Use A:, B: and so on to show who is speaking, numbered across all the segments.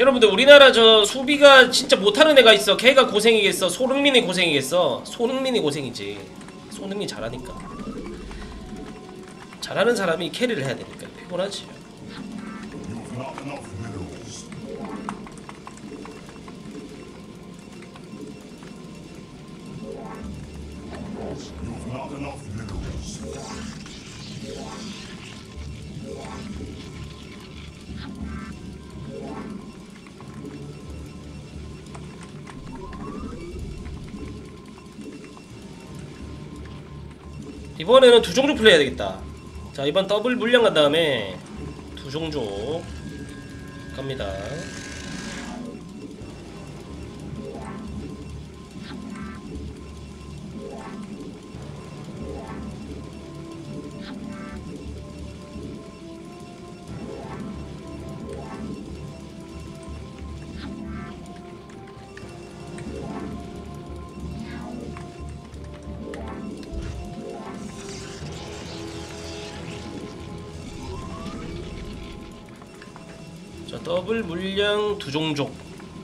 A: 여러분들 우리나라 저 수비가 진짜 못하는 애가 있어. 걔가 고생이겠어. 손흥민이 고생이겠어. 손흥민이 고생이지. 손흥민 잘하니까. 잘하는 사람이 캐리를 해야 되니까 피곤하지. 이번에는 두 종족 플레이 해야 되겠다. 자 이번 더블 물량 간 다음에 두 종족 갑니다. 더블 물량 두 종족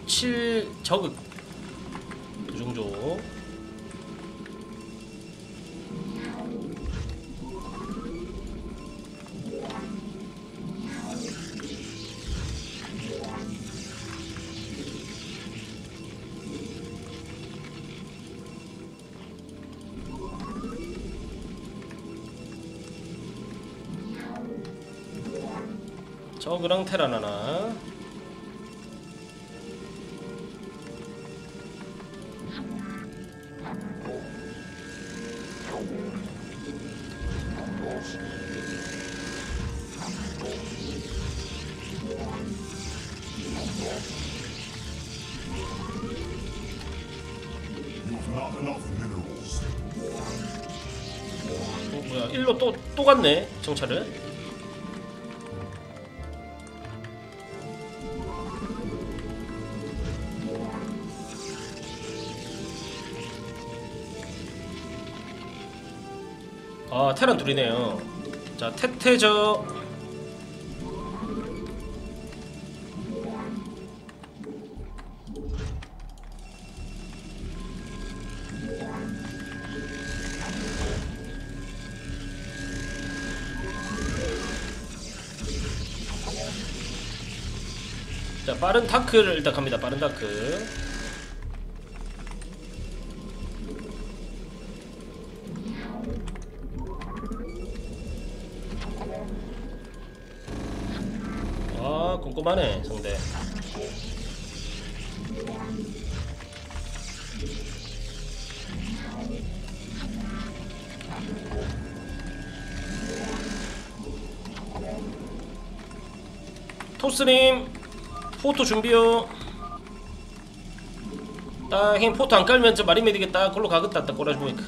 A: 7 저극 두 종족. 저그랑 테란 하나 갔네 정찰을 아 테란 둘이네요. 자 태태저 빠른 타크를 일단 갑니다. 빠른 타크. 아 꼼꼼하네 상대. 토스님 포토 준비요. 딱힘 포토 안 깔면 저 마리메 되겠다 그걸로 가겠다 딱 꼬라지 보니까.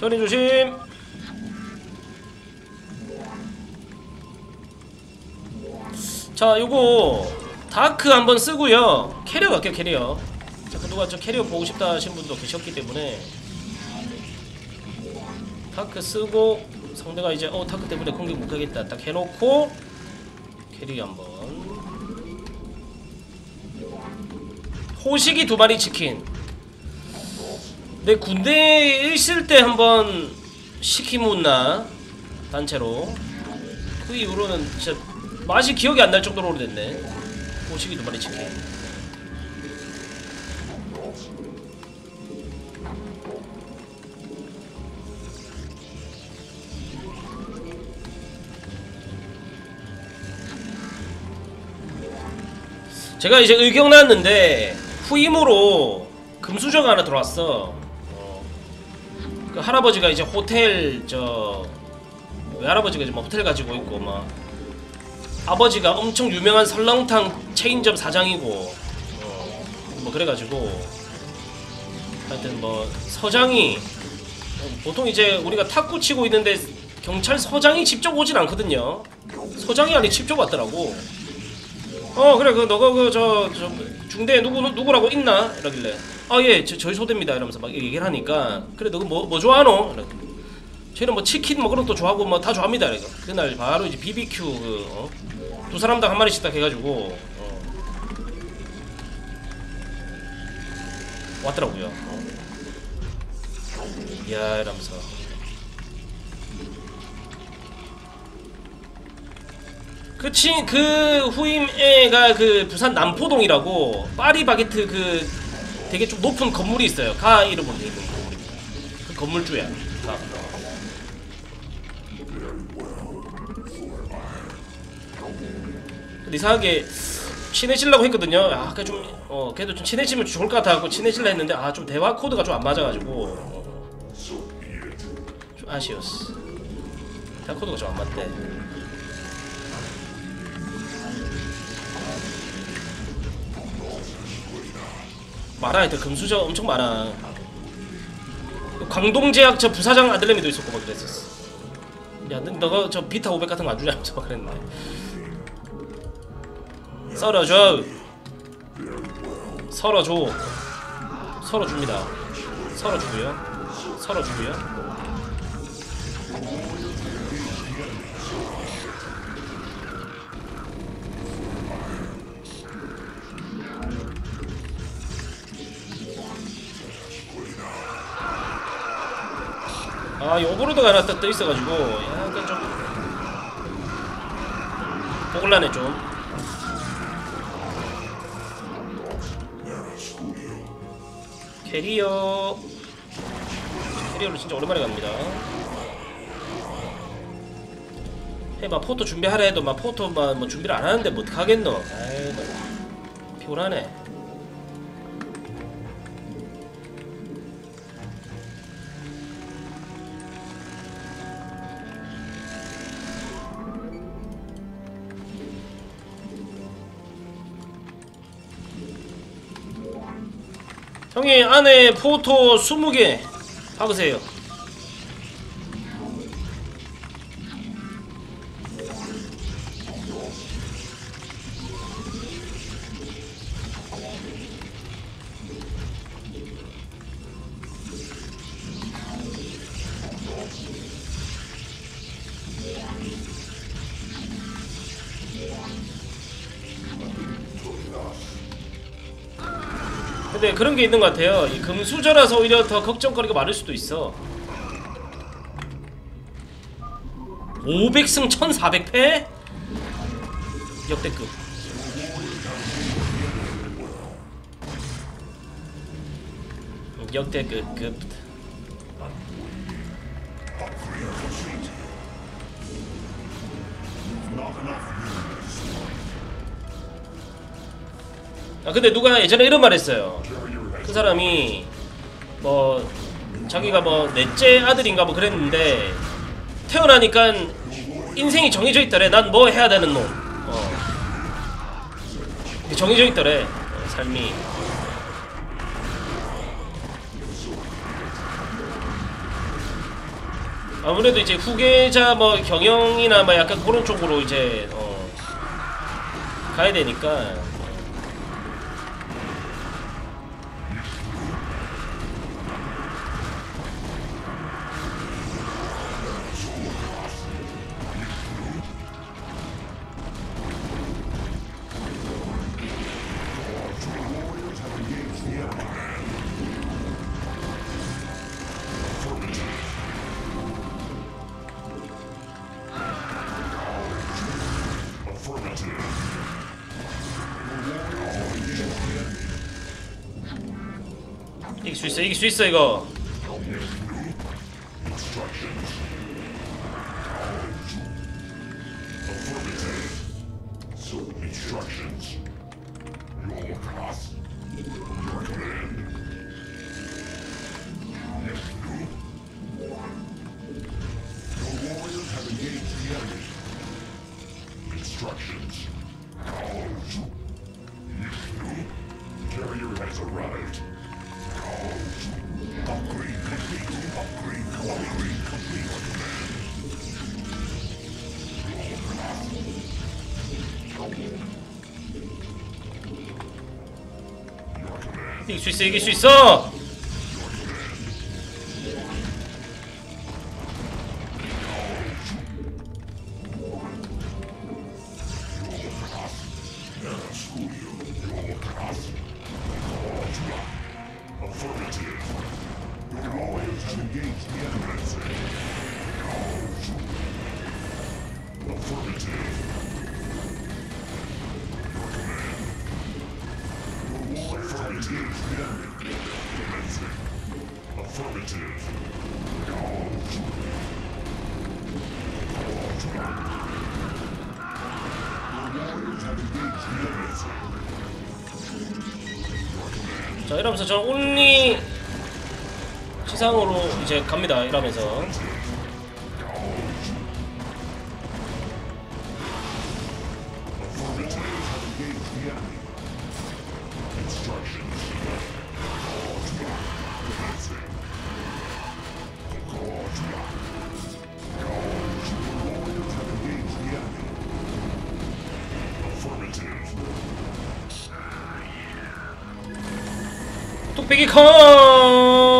A: 전이 조심. 자 요거 dark 한번 쓰고요. 캐리어 갈게요 캐리어. 자 누가 저 캐리어 보고 싶다 하신 분도 계셨기 때문에 dark 쓰고 상대가 이제 어 dark 때문에 공격 못하겠다. 딱 해놓고 캐리어 한번. 호식이 두 마리 치킨. 내 군대에 있을 때 한번 시키문나 단체로. 그 이후로는 진짜 맛이 기억이 안 날 정도로 오래됐네. 호식이 두 마리 치킨 제가 이제 의경 나왔는데 후임으로 금수저가 하나 들어왔어. 어. 그 할아버지가 이제 호텔 저 외할아버지가 이제 뭐 호텔 가지고 있고 막 아버지가 엄청 유명한 설렁탕 체인점 사장이고 어. 뭐 그래가지고 하여튼 뭐 서장이 어, 보통 이제 우리가 탁구 치고 있는데 경찰 서장이 직접 오진 않거든요. 서장이 아니 직접 왔더라고. 어 그래 그 너가 그저 저 중대 누구 누구라고 있나 이러길래 아예 저희 소대입니다 이러면서 막 얘기를 하니까 그래 너뭐뭐 좋아하노? 이래. 저희는 뭐 치킨 뭐 그런 것도 좋아하고 뭐 다 좋아합니다 이래. 그날 바로 이제 BBQ 그, 어? 두 사람당 한 마리씩 딱 해가지고 어. 왔더라고요. 어. 이야 이러면서 그 후임 애가 그 부산 남포동이라고 파리바게트 그 되게 좀 높은 건물이 있어요. 가 이름으로 돼 있는 건물입니다. 그 건물주야. 가. 근데 이상하게 친해지려고 했거든요. 아, 아까 좀 어, 걔도 좀 친해지면 좋을 것 같아갖고 친해질라 했는데 아 좀 대화 코드가 좀 안 맞아가지고 어, 좀 아쉬웠어. 대화 코드가 좀 안 맞대. 많아 하여튼 금수저 엄청 많아. 광동제약 저 부사장 아들내미도 있었고 막 그랬었어. 야 너, 너가 저 비타 500 같은 거 안 주냐면서 막 그랬는데. 썰어줘. 썰어줘. 썰어줍니다. 썰어주고요. 썰어주고요 아, 이 오버로드가 하나 딱떠 있어가지고 약간 좀 뽀글라네 좀. 캐리어 캐리어를 진짜 오랜만에 갑니다. 해봐 포토 준비하라 해도 막 포토 막 뭐 준비를 안 하는데 뭐 어떡하겠노? 아이 뭐 피곤하네. 형이 안에 포토 20개 박으세요. 그런 게 있는 것 같아요. 이 금수저라서 오히려 더 걱정거리가 많을 수도 있어. 500승 1400패? 역대급. 역대급 급. 아 근데 누가 예전에 이런 말 했어요. 그 사람이 뭐 자기가 뭐 넷째 아들인가 뭐 그랬는데 태어나니까 인생이 정해져 있더래. 난 뭐 해야 되는 놈. 어. 정해져 있더래. 어, 삶이. 아무래도 이제 후계자 뭐 경영이나 뭐 약간 그런 쪽으로 이제 어 가야 되니까 이길 수 있어 이길 수 있어 이거
B: Instructions. Your class. Recommend. Your warriors have engaged the enemy. Instructions. Carrier has arrived.
A: 이길 수 있어 이길 수 있어! 자 이러면서 저 온리 시상으로 이제 갑니다 이러면서 뚝배기 컷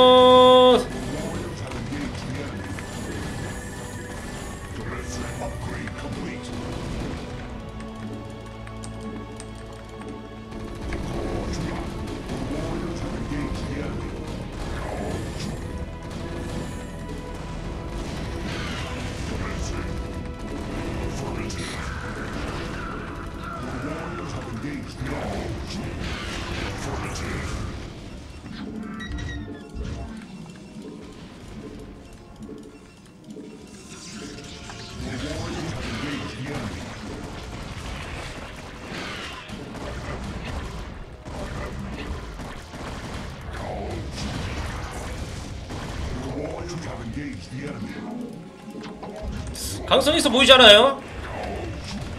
A: 강성 있어 보이지 않아요?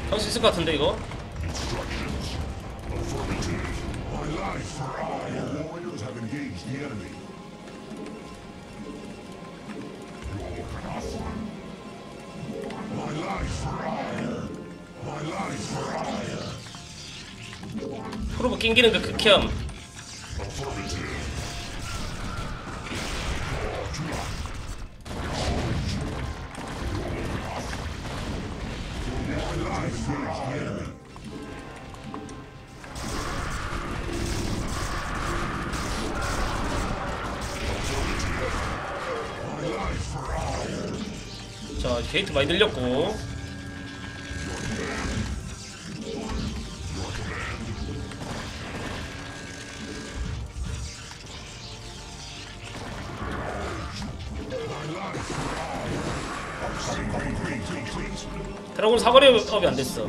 A: 강성 있을 것 같은데 이거. 프로브 낑기는 그 극혐 자 게이트 많이 늘렸고 사거리 업이 안 됐어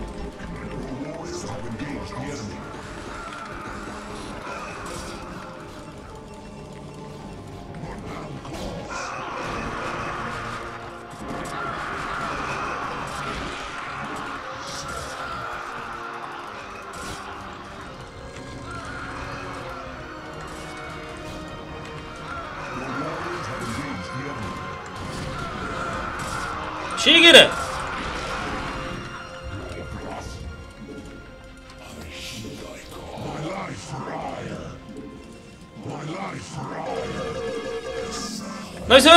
A: 나이스.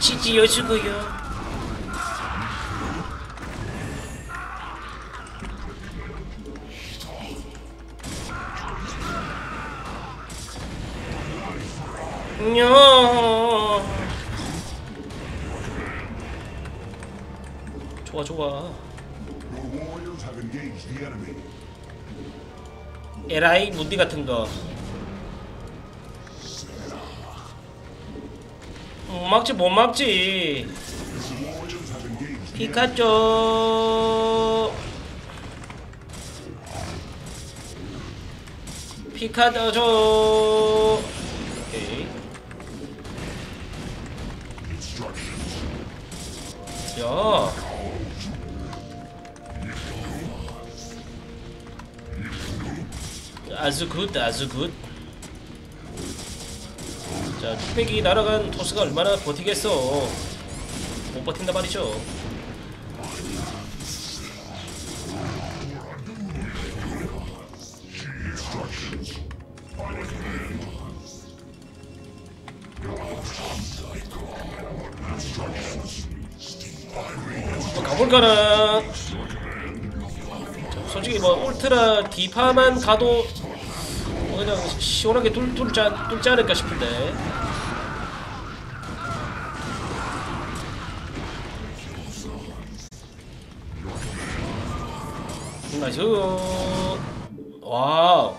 A: 치지 여주고요 냐 좋아 좋아 에라이 문디 같은 거. 못 막지 못 막지. 피카쪼. 피카쪼. 오케이. 야. 아주 굿 아주 굿. 자, 투백이 날아간 토스가 얼마나 버티겠어. 못 버틴다 말이죠. 뭐 가볼까나? 솔직히 뭐 울트라 디파만 가도 그냥 시원하게 뚫, 않- 뚫지 않을까 싶은데. 나이스. 와우.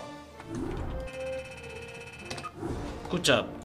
A: 굿잡